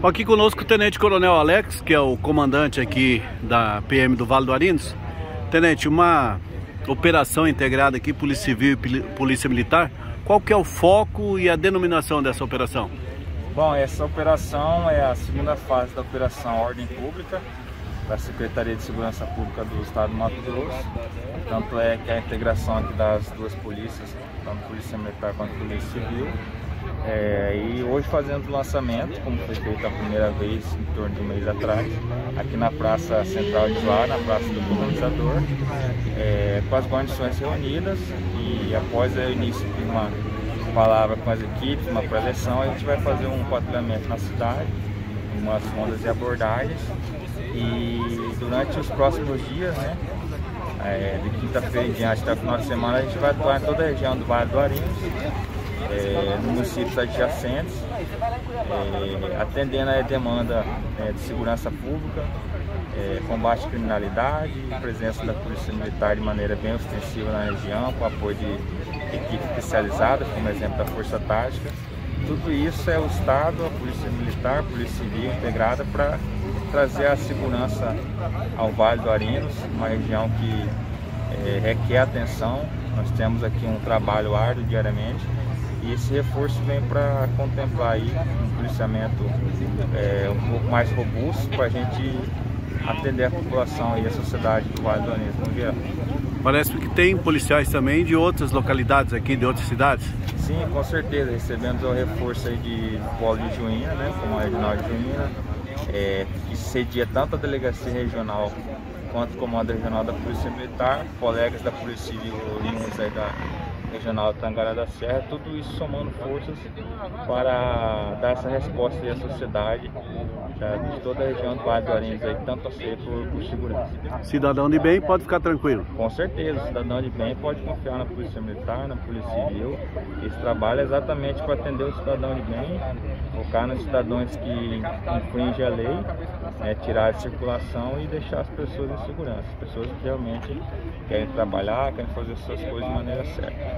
Aqui conosco o Tenente Coronel Alex, que é o comandante aqui da PM do Vale do Arinos. Tenente, uma operação integrada aqui, Polícia Civil e Polícia Militar, qual que é o foco e a denominação dessa operação? Bom, essa operação é a segunda fase da Operação Ordem Pública, da Secretaria de Segurança Pública do Estado do Mato Grosso. Tanto é que a integração aqui das duas polícias, tanto Polícia Militar quanto Polícia Civil. É, e hoje fazendo o lançamento, como foi feito a primeira vez em torno de um mês atrás, aqui na Praça Central de lá, na Praça do Colonizador, é, com as guarnições reunidas e após o início de uma palavra com as equipes, uma preleção, a gente vai fazer um patrulhamento na cidade, umas rondas e abordagens. E durante os próximos dias, né, é, de quinta-feira em diante até o final de semana, a gente vai atuar em toda a região do Vale do Arinos, é, municípios adjacentes, é, atendendo a demanda é, de segurança pública, é, combate à criminalidade, presença da Polícia Militar de maneira bem ostensiva na região, com apoio de equipes especializadas, como exemplo da Força Tática. Tudo isso é o Estado, a Polícia Militar, a Polícia Civil integrada para trazer a segurança ao Vale do Arinos, uma região que é, requer atenção. Nós temos aqui um trabalho árduo diariamente e esse reforço vem para contemplar aí um policiamento é, um pouco mais robusto para a gente atender a população e a sociedade do Vale do Arinos no geral. Parece que tem policiais também de outras localidades aqui, de outras cidades? Sim, com certeza. Recebemos o reforço aí de Polo de Juína, né, como a Regional de Juína, é, que cedia tanto a Delegacia Regional quanto o Comando Regional da Polícia Militar, colegas da Polícia Civil oriundos aí da Regional Tangará da Serra, tudo isso somando forças para dar essa resposta à sociedade de toda a região do Vale do Arinos, aí, tanto a ser por, por, segurança. Cidadão de bem pode ficar tranquilo? Com certeza, cidadão de bem pode confiar na Polícia Militar, na Polícia Civil. Esse trabalho é exatamente para atender o cidadão de bem, focar nos cidadãos que infringem a lei, né, tirar a circulação e deixar as pessoas em segurança. As pessoas que realmente querem trabalhar, querem fazer suas coisas de maneira certa.